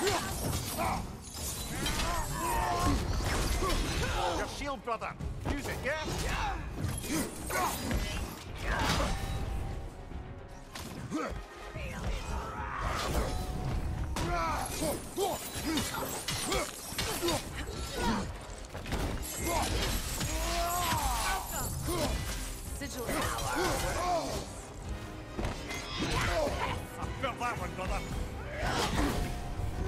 Your shield, brother. Use it, yeah? Sigil. I felt that one, brother.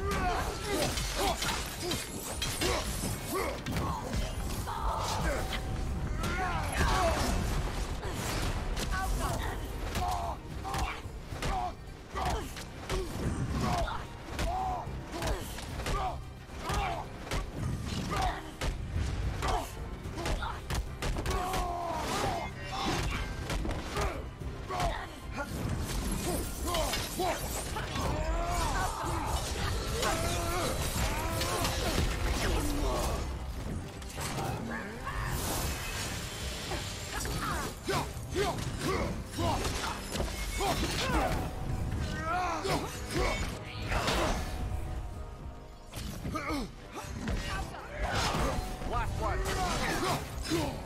Oh! Last one.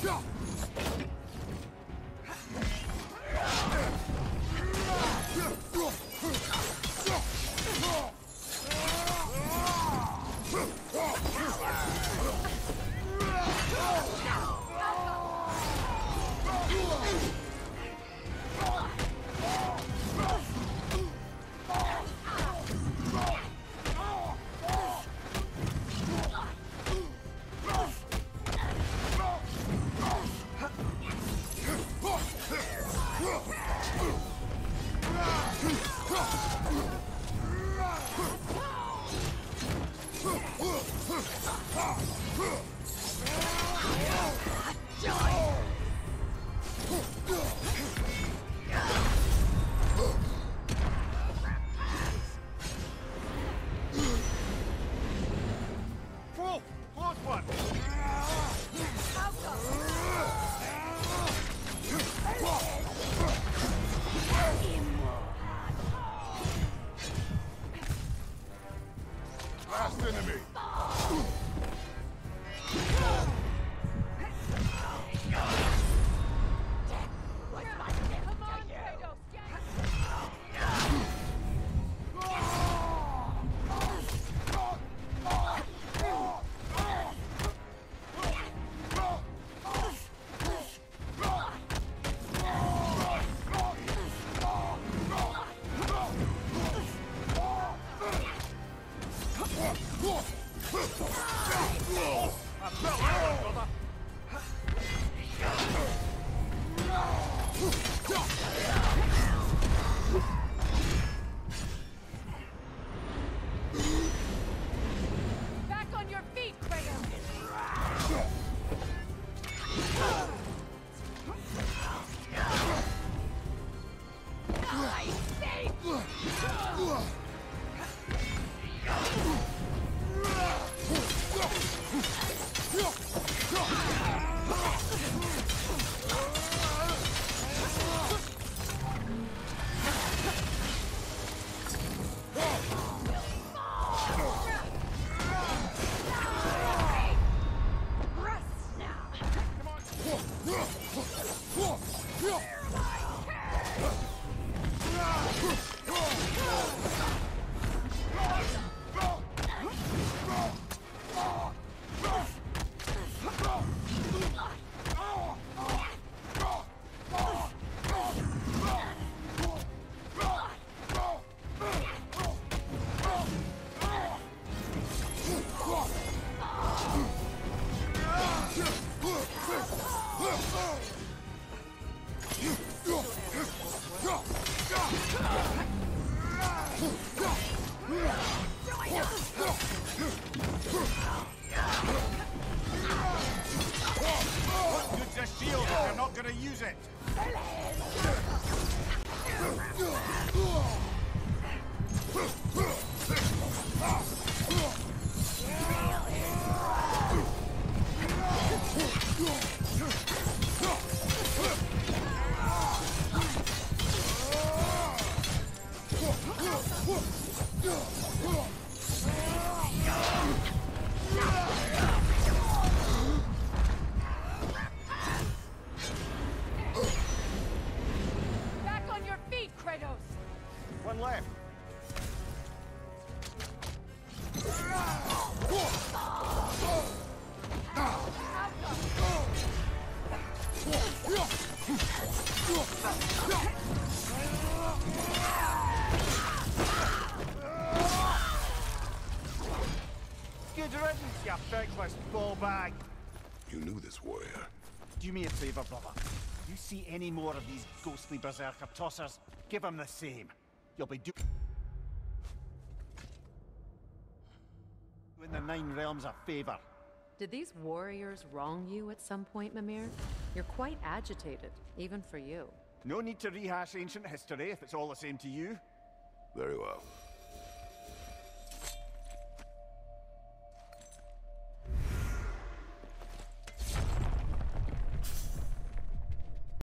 Whoa! Enemy. Yeah. ほっほっほっ! Gonna use it? Good riddance, you feckless ball bag. You knew this warrior. Do me a favour, brother. You see any more of these ghostly berserker tossers, give them the same. You'll be do- in the Nine Realms a favour. Did these warriors wrong you at some point, Mimir? You're quite agitated, even for you. No need to rehash ancient history if it's all the same to you. Very well.